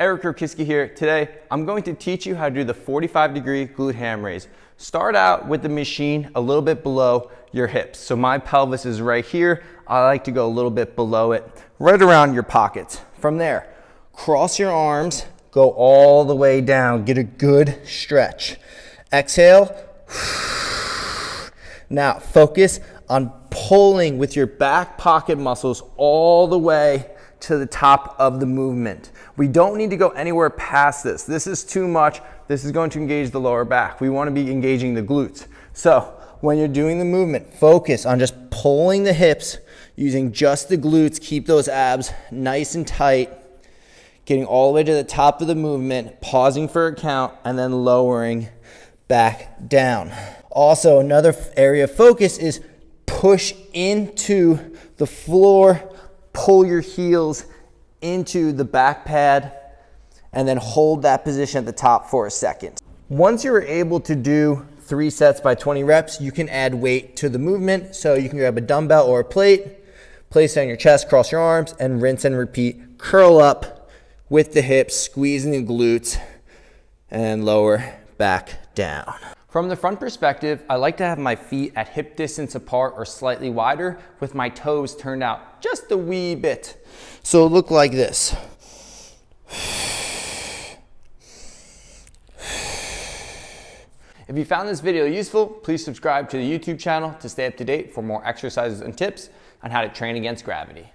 Erik Rokisky here. Today, I'm going to teach you how to do the 45 degree glute ham raise. Start out with the machine a little bit below your hips. So my pelvis is right here. I like to go a little bit below it, right around your pockets. From there, cross your arms, go all the way down. Get a good stretch. Exhale. Now focus on pulling with your back pocket muscles all the way to the top of the movement. We don't need to go anywhere past this. This is too much. This is going to engage the lower back. We want to be engaging the glutes. So when you're doing the movement, focus on just pulling the hips, using just the glutes. Keep those abs nice and tight. Getting all the way to the top of the movement, pausing for a count, and then lowering back down. Also, another area of focus is push into the floor, pull your heels into the back pad, and then hold that position at the top for a second. Once you're able to do three sets by 20 reps, you can add weight to the movement. So you can grab a dumbbell or a plate, place it on your chest, cross your arms, and rinse and repeat. Curl up with the hips, squeezing the glutes, and lower back down. From the front perspective, I like to have my feet at hip distance apart or slightly wider with my toes turned out just a wee bit. So look like this. If you found this video useful, please subscribe to the YouTube channel to stay up to date for more exercises and tips on how to train against gravity.